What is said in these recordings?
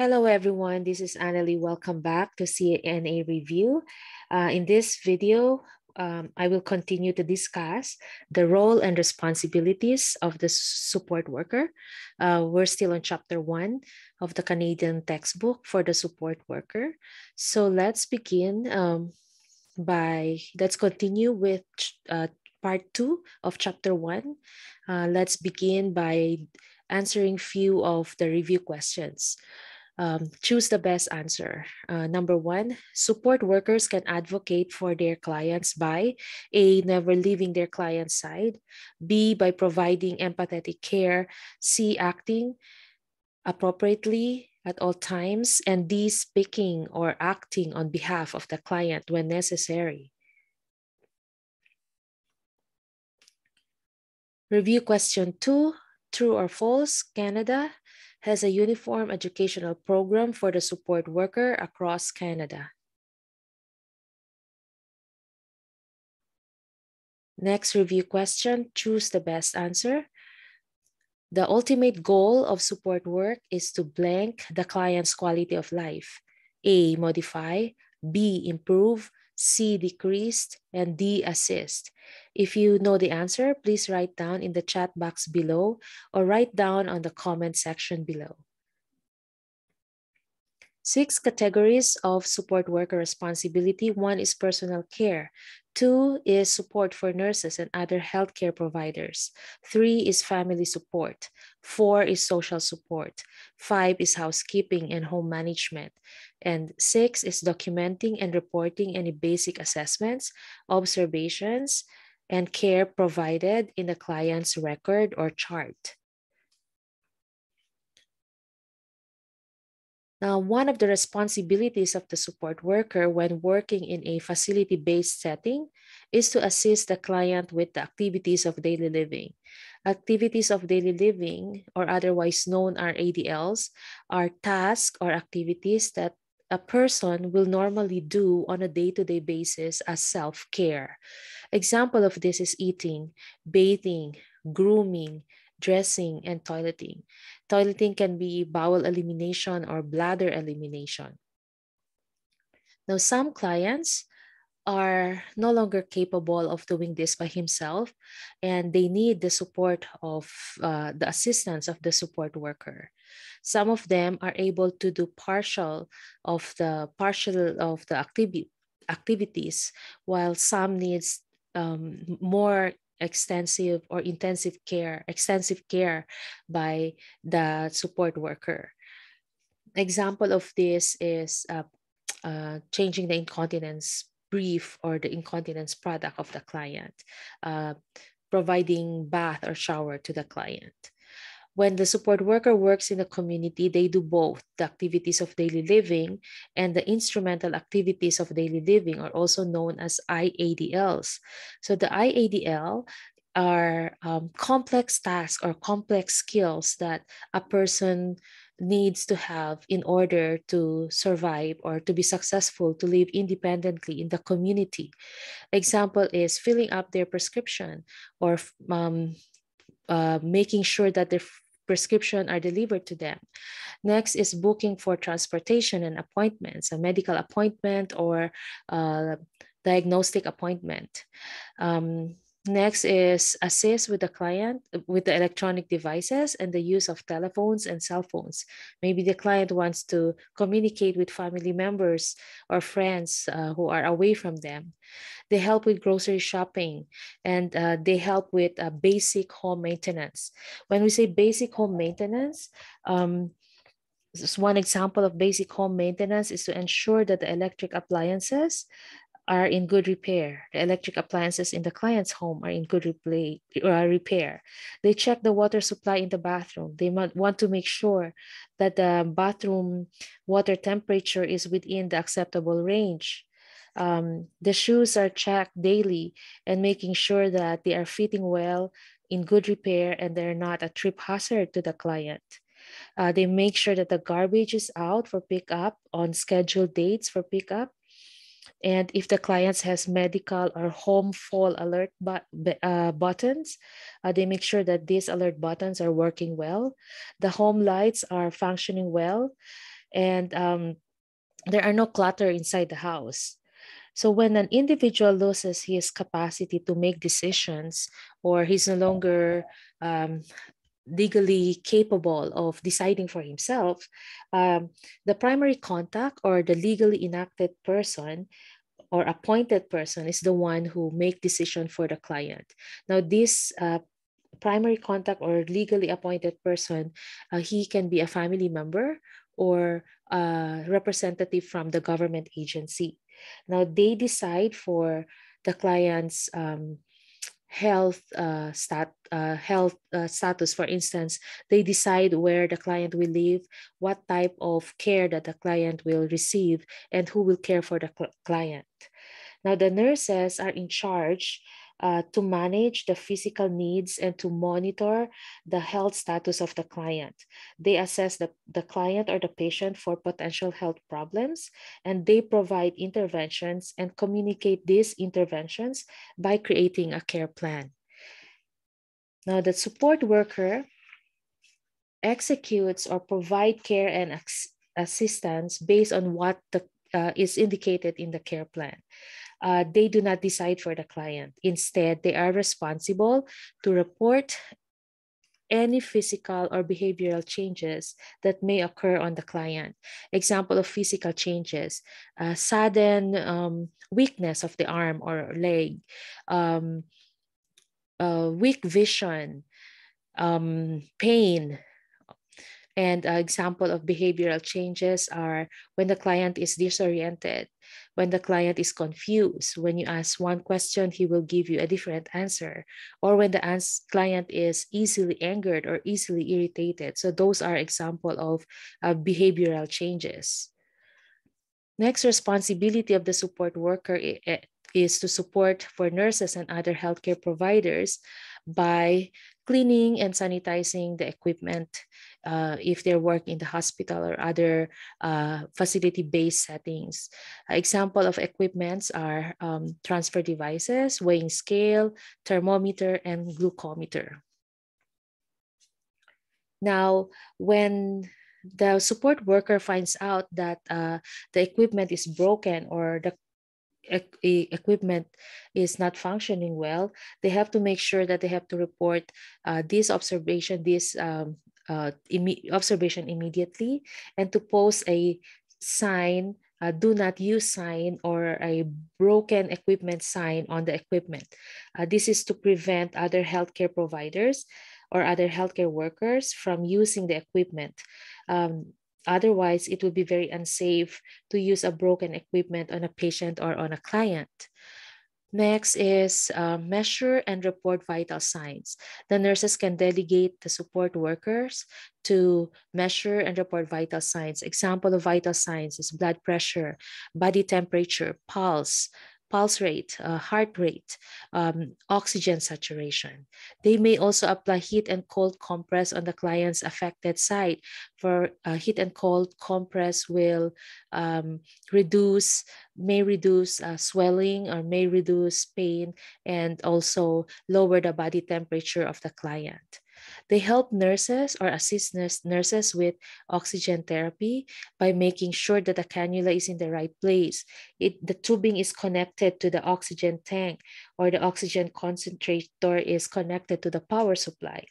Hello, everyone. This is Annalie. Welcome back to CNA Review. Uh, in this video, um, I will continue to discuss the role and responsibilities of the support worker. Uh, we're still on chapter one of the Canadian textbook for the support worker. So let's begin um, by, let's continue with uh, part two of chapter one. Uh, let's begin by answering few of the review questions. Um, choose the best answer. Uh, number one, support workers can advocate for their clients by A, never leaving their client's side, B, by providing empathetic care, C, acting appropriately at all times, and D, speaking or acting on behalf of the client when necessary. Review question two, true or false, Canada has a uniform educational program for the support worker across Canada. Next review question, choose the best answer. The ultimate goal of support work is to blank the client's quality of life. A, modify, B, improve, C, decreased, and D, assist. If you know the answer, please write down in the chat box below or write down on the comment section below. Six categories of support worker responsibility. One is personal care. Two is support for nurses and other healthcare providers. Three is family support. Four is social support. Five is housekeeping and home management. And six is documenting and reporting any basic assessments, observations, and care provided in the client's record or chart. Now, one of the responsibilities of the support worker when working in a facility-based setting is to assist the client with the activities of daily living. Activities of daily living, or otherwise known as ADLs, are tasks or activities that a person will normally do on a day-to-day basis as self-care. Example of this is eating, bathing, grooming, dressing, and toileting. Toileting can be bowel elimination or bladder elimination. Now, some clients are no longer capable of doing this by himself and they need the support of uh, the assistance of the support worker some of them are able to do partial of the partial of the activities while some needs um, more extensive or intensive care extensive care by the support worker example of this is uh, uh, changing the incontinence brief or the incontinence product of the client, uh, providing bath or shower to the client. When the support worker works in the community, they do both the activities of daily living and the instrumental activities of daily living are also known as IADLs. So the IADL are um, complex tasks or complex skills that a person needs to have in order to survive or to be successful to live independently in the community. Example is filling up their prescription or um, uh, making sure that their prescription are delivered to them. Next is booking for transportation and appointments, a medical appointment or a diagnostic appointment. Um, Next is assist with the client with the electronic devices and the use of telephones and cell phones. Maybe the client wants to communicate with family members or friends uh, who are away from them. They help with grocery shopping and uh, they help with uh, basic home maintenance. When we say basic home maintenance, um, one example of basic home maintenance is to ensure that the electric appliances are in good repair. The electric appliances in the client's home are in good replay, uh, repair. They check the water supply in the bathroom. They want to make sure that the bathroom water temperature is within the acceptable range. Um, the shoes are checked daily and making sure that they are fitting well in good repair and they're not a trip hazard to the client. Uh, they make sure that the garbage is out for pickup on scheduled dates for pickup and if the clients has medical or home fall alert but, uh, buttons, uh, they make sure that these alert buttons are working well. The home lights are functioning well. and um, there are no clutter inside the house. So when an individual loses his capacity to make decisions or he's no longer um, legally capable of deciding for himself, um, the primary contact or the legally enacted person or appointed person is the one who make decision for the client. Now this uh, primary contact or legally appointed person, uh, he can be a family member or a representative from the government agency. Now they decide for the client's um, health uh, stat uh, health uh, status for instance they decide where the client will live what type of care that the client will receive and who will care for the cl- client. Now the nurses are in charge uh, to manage the physical needs and to monitor the health status of the client. They assess the, the client or the patient for potential health problems, and they provide interventions and communicate these interventions by creating a care plan. Now, the support worker executes or provide care and assistance based on what the, uh, is indicated in the care plan uh, they do not decide for the client. Instead, they are responsible to report any physical or behavioral changes that may occur on the client. Example of physical changes, uh, sudden um, weakness of the arm or leg, um, uh, weak vision, um, pain, and uh, example of behavioral changes are when the client is disoriented, when the client is confused. When you ask one question, he will give you a different answer. Or when the client is easily angered or easily irritated. So those are example of uh, behavioral changes. Next responsibility of the support worker is to support for nurses and other healthcare providers by cleaning and sanitizing the equipment uh, if they work in the hospital or other uh, facility-based settings. Example of equipments are um, transfer devices, weighing scale, thermometer, and glucometer. Now, when the support worker finds out that uh, the equipment is broken or the equipment is not functioning well, they have to make sure that they have to report uh, this observation, this um, uh, observation immediately, and to post a sign, a do not use sign or a broken equipment sign on the equipment. Uh, this is to prevent other healthcare providers or other healthcare workers from using the equipment. Um, Otherwise, it would be very unsafe to use a broken equipment on a patient or on a client. Next is uh, measure and report vital signs. The nurses can delegate the support workers to measure and report vital signs. Example of vital signs is blood pressure, body temperature, pulse, pulse rate, uh, heart rate, um, oxygen saturation. They may also apply heat and cold compress on the client's affected site. For uh, heat and cold compress will um, reduce, may reduce uh, swelling or may reduce pain and also lower the body temperature of the client. They help nurses or assist nurse, nurses with oxygen therapy by making sure that the cannula is in the right place. It, the tubing is connected to the oxygen tank or the oxygen concentrator is connected to the power supply.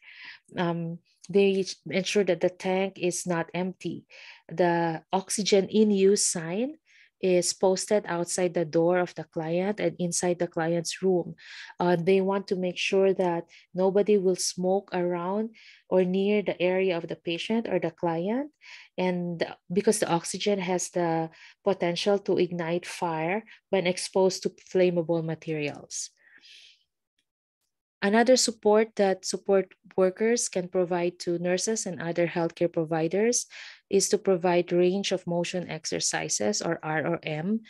Um, they ensure that the tank is not empty. The oxygen in use sign is posted outside the door of the client and inside the client's room. Uh, they want to make sure that nobody will smoke around or near the area of the patient or the client. And because the oxygen has the potential to ignite fire when exposed to flammable materials. Another support that support workers can provide to nurses and other healthcare providers is to provide range of motion exercises or ROM.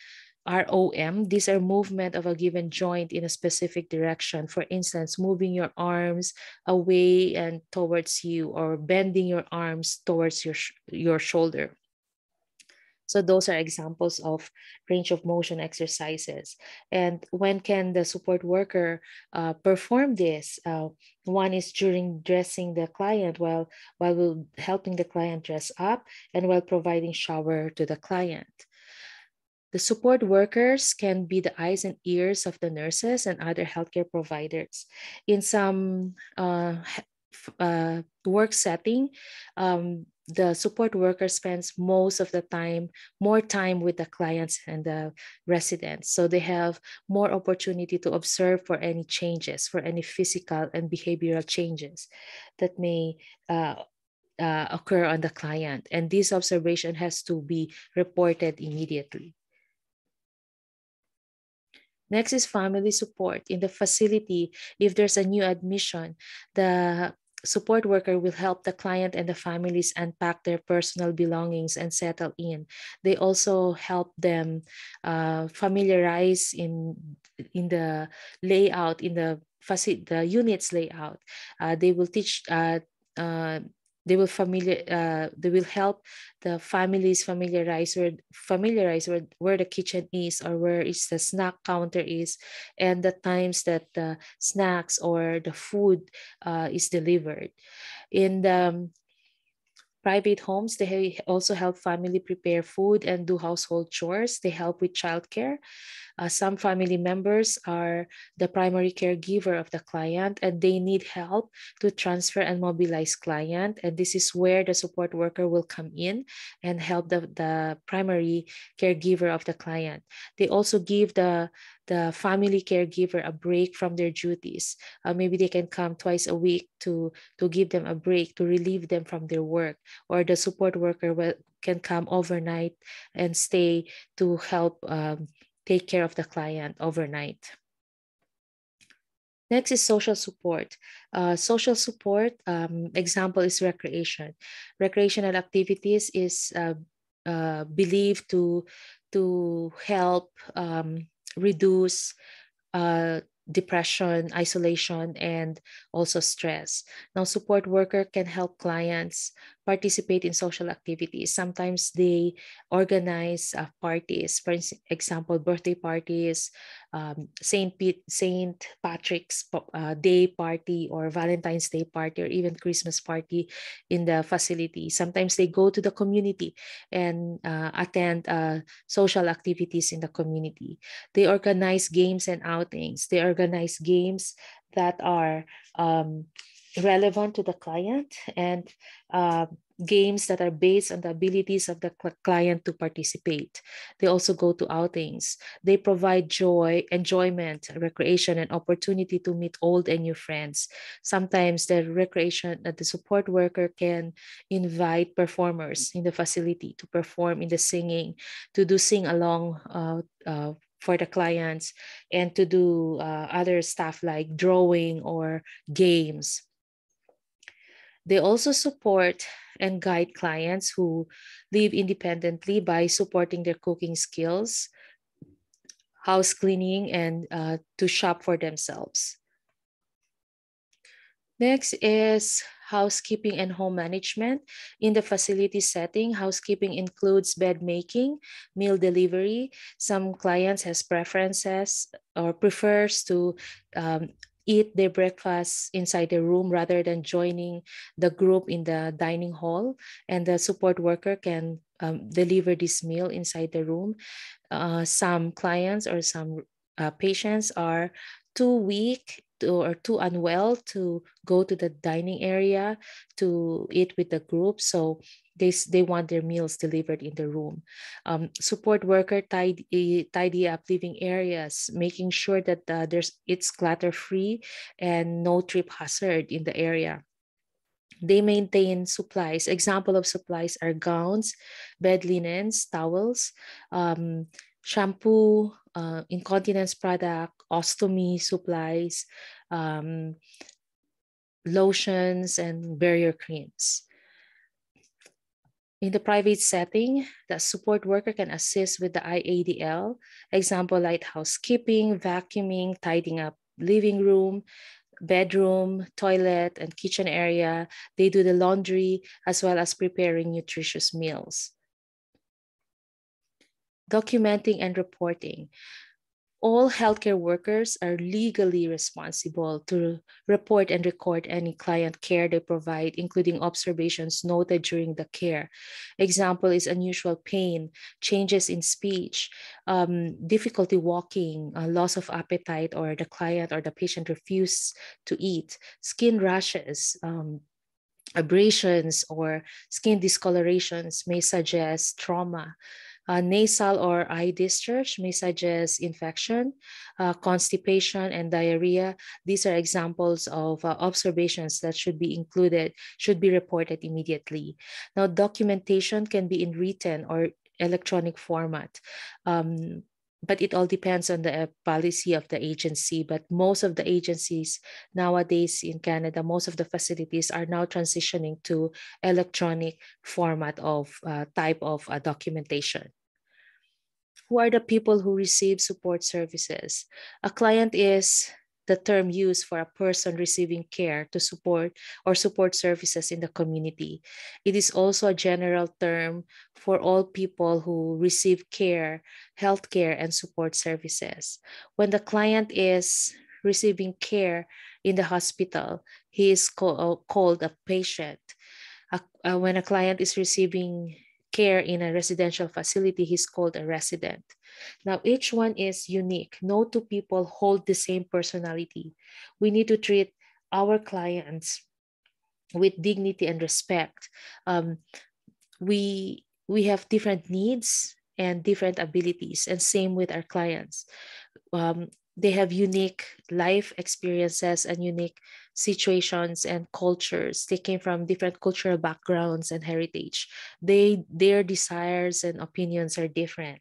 ROM, these are movement of a given joint in a specific direction. For instance, moving your arms away and towards you or bending your arms towards your, your shoulder. So those are examples of range of motion exercises. And when can the support worker uh, perform this? Uh, one is during dressing the client while, while helping the client dress up and while providing shower to the client. The support workers can be the eyes and ears of the nurses and other healthcare providers. In some uh, uh, work setting, um, the support worker spends most of the time, more time with the clients and the residents. So they have more opportunity to observe for any changes, for any physical and behavioral changes that may uh, uh, occur on the client. And this observation has to be reported immediately. Next is family support. In the facility, if there's a new admission, the support worker will help the client and the families unpack their personal belongings and settle in. They also help them uh, familiarize in in the layout in the facility the units layout. Uh, they will teach uh, uh they will familiar uh, they will help the families familiarize or familiarize where, where the kitchen is or where is the snack counter is and the times that the snacks or the food uh, is delivered. In the private homes they also help family prepare food and do household chores they help with childcare uh, some family members are the primary caregiver of the client and they need help to transfer and mobilize client. And this is where the support worker will come in and help the, the primary caregiver of the client. They also give the the family caregiver a break from their duties. Uh, maybe they can come twice a week to, to give them a break, to relieve them from their work, or the support worker will, can come overnight and stay to help um, take care of the client overnight. Next is social support. Uh, social support um, example is recreation. Recreational activities is uh, uh, believed to to help um, reduce uh, depression, isolation, and also stress. Now, support worker can help clients participate in social activities. Sometimes they organize uh, parties, for example, birthday parties, um, Saint Saint Patrick's uh, Day party, or Valentine's Day party, or even Christmas party in the facility. Sometimes they go to the community and uh, attend uh, social activities in the community. They organize games and outings. They organize games that are um, relevant to the client and uh, games that are based on the abilities of the client to participate. They also go to outings. They provide joy, enjoyment, recreation, and opportunity to meet old and new friends. Sometimes the recreation, uh, the support worker can invite performers in the facility to perform in the singing, to do sing along uh, uh, for the clients, and to do uh, other stuff like drawing or games. They also support and guide clients who live independently by supporting their cooking skills, house cleaning, and uh, to shop for themselves. Next is housekeeping and home management. In the facility setting, housekeeping includes bed making, meal delivery. Some clients has preferences or prefers to um, eat their breakfast inside the room rather than joining the group in the dining hall. And the support worker can um, deliver this meal inside the room. Uh, some clients or some uh, patients are too weak to, or too unwell to go to the dining area to eat with the group. So they, they want their meals delivered in the room. Um, support worker tidy, tidy up living areas, making sure that uh, there's it's clutter free and no trip hazard in the area. They maintain supplies. Example of supplies are gowns, bed linens, towels, um, shampoo, uh, incontinence product, ostomy supplies, um, lotions, and barrier creams. In the private setting, the support worker can assist with the IADL, example like housekeeping, vacuuming, tidying up living room, bedroom, toilet, and kitchen area. They do the laundry as well as preparing nutritious meals. Documenting and reporting all healthcare workers are legally responsible to report and record any client care they provide, including observations noted during the care. Example is unusual pain, changes in speech, um, difficulty walking, uh, loss of appetite, or the client or the patient refuse to eat, skin rashes, um, abrasions, or skin discolorations may suggest trauma. Uh, nasal or eye discharge may suggest infection, uh, constipation, and diarrhea. These are examples of uh, observations that should be included, should be reported immediately. Now, documentation can be in written or electronic format. Um, but it all depends on the policy of the agency. But most of the agencies nowadays in Canada, most of the facilities are now transitioning to electronic format of uh, type of uh, documentation who are the people who receive support services. A client is the term used for a person receiving care to support or support services in the community. It is also a general term for all people who receive care, health care, and support services. When the client is receiving care in the hospital, he is call, called a patient. Uh, when a client is receiving care in a residential facility, he's called a resident. Now, each one is unique. No two people hold the same personality. We need to treat our clients with dignity and respect. Um, we, we have different needs and different abilities, and same with our clients. Um, they have unique life experiences and unique situations and cultures. They came from different cultural backgrounds and heritage. They their desires and opinions are different.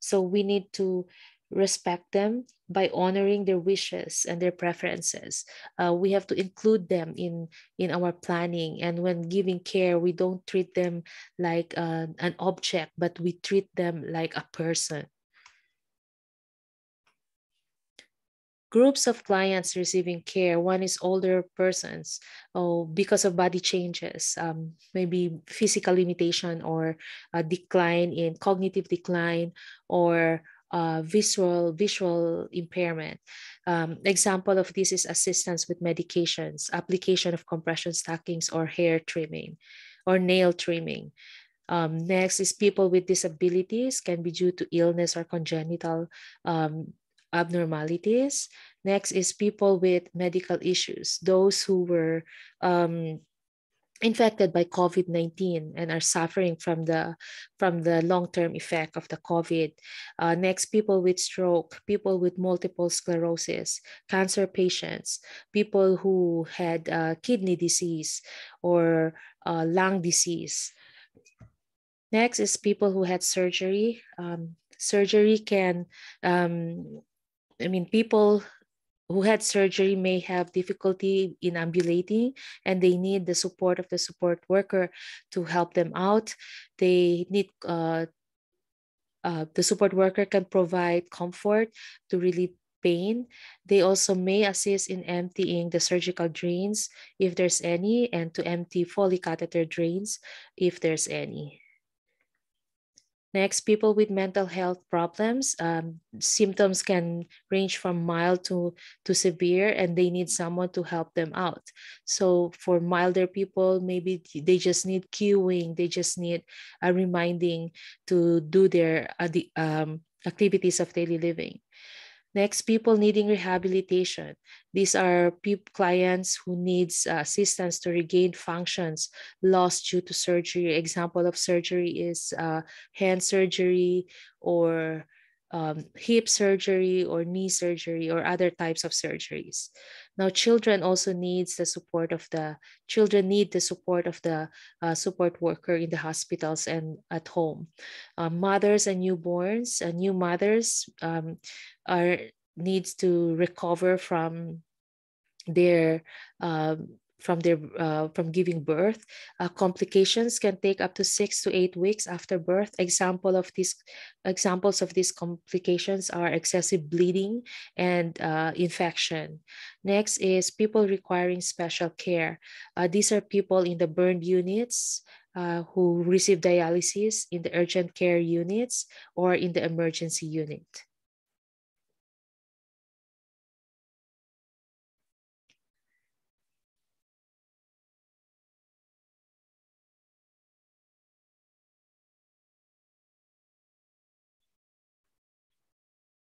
So we need to respect them by honoring their wishes and their preferences. Uh, we have to include them in in our planning. And when giving care we don't treat them like uh, an object but we treat them like a person groups of clients receiving care. One is older persons oh, because of body changes, um, maybe physical limitation or a decline in cognitive decline or uh, visual visual impairment. Um, example of this is assistance with medications, application of compression stockings or hair trimming or nail trimming. Um, next is people with disabilities can be due to illness or congenital um, abnormalities. Next is people with medical issues, those who were um, infected by COVID-19 and are suffering from the from the long-term effect of the COVID. Uh, next, people with stroke, people with multiple sclerosis, cancer patients, people who had uh, kidney disease or uh, lung disease. Next is people who had surgery. Um, surgery can um, I mean, people who had surgery may have difficulty in ambulating and they need the support of the support worker to help them out. They need uh, uh, the support worker can provide comfort to relieve pain. They also may assist in emptying the surgical drains if there's any and to empty Foley catheter drains if there's any. Next, people with mental health problems, um, symptoms can range from mild to, to severe, and they need someone to help them out. So, for milder people, maybe they just need cueing, they just need a reminding to do their uh, the, um, activities of daily living. Next, people needing rehabilitation. These are clients who needs uh, assistance to regain functions lost due to surgery. Example of surgery is uh, hand surgery or um, hip surgery or knee surgery or other types of surgeries. Now, children also needs the support of the children need the support of the uh, support worker in the hospitals and at home. Uh, mothers and newborns, uh, new mothers um, are needs to recover from their um, from their uh, from giving birth. Uh, complications can take up to six to eight weeks after birth. Example of these examples of these complications are excessive bleeding and uh, infection. Next is people requiring special care. Uh, these are people in the burned units, uh, who receive dialysis in the urgent care units or in the emergency unit.